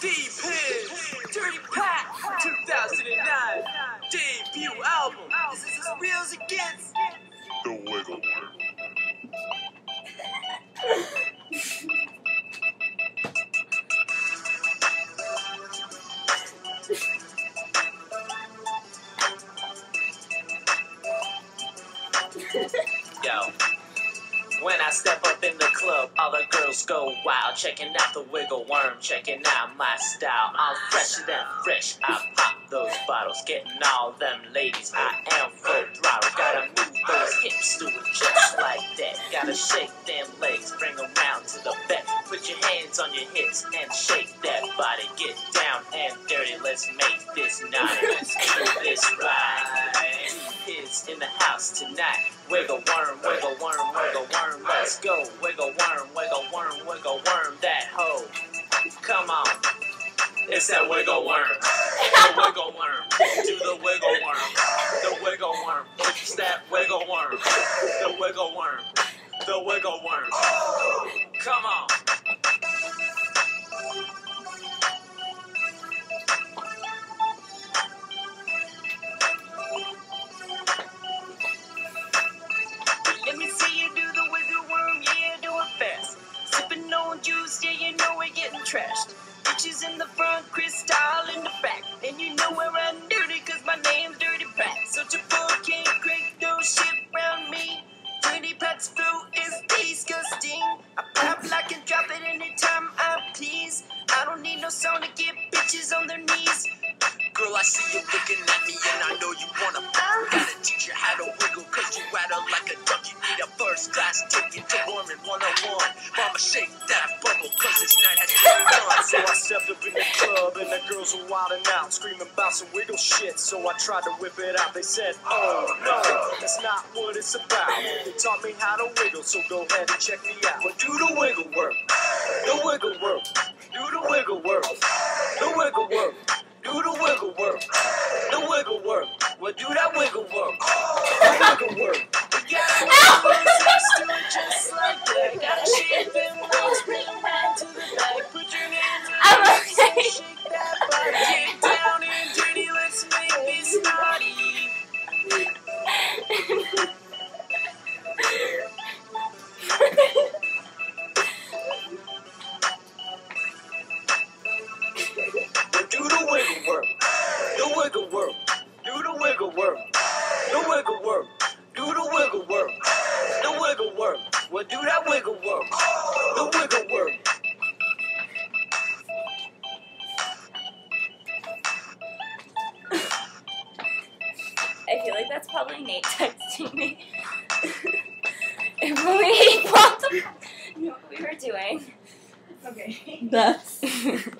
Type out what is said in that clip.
D-Piz, Dirty Pat, 2009, debut album. This is as real as it gets. The Wiggle Worm. When I step up in the club, all the girls go wild. Checking out the wiggle worm, checking out my style. I'm fresher than fresh. I pop those bottles, getting all them ladies. I am full throttle. Gotta move those hips to it just like that. Gotta shake them legs, bring them round to the back. Put your hands on your hips and shake that body. Get down and dirty. Let's make this naughty. In tonight. Wiggle worm, wiggle worm, wiggle worm. Let's go. Wiggle worm, wiggle worm, wiggle worm. That hoe. Come on. It's that wiggle worm. The wiggle worm. Do the wiggle worm. The wiggle worm. It's that wiggle worm. The wiggle worm. The wiggle worm. Come on. Trashed. Bitches in the front, crystal in the back. And you know where I'm dirty, cause my name's Dirty Pat. So Triple can't create no shit around me. Dirty Pat's flow is disgusting. I pop like and drop it anytime I please. I don't need no song to get bitches on their knees. Girl, I see you looking at me and I know you wanna uh-huh. Gotta teach you how to wiggle cause you rattle like a duck You need a first class ticket to Gorman 101 Mama shake girls were wilding out, screaming about some wiggle shit. So I tried to whip it out. They said, Oh no, that's not what it's about. They taught me how to wiggle, so go ahead and check me out. But do the wiggle work, the wiggle work, do the wiggle work, do the wiggle work, the wiggle work, do the wiggle work, the wiggle work. Well, do that wiggle work, the wiggle work. I feel like that's probably Nate texting me. if we both knew what we were doing. Okay. That's.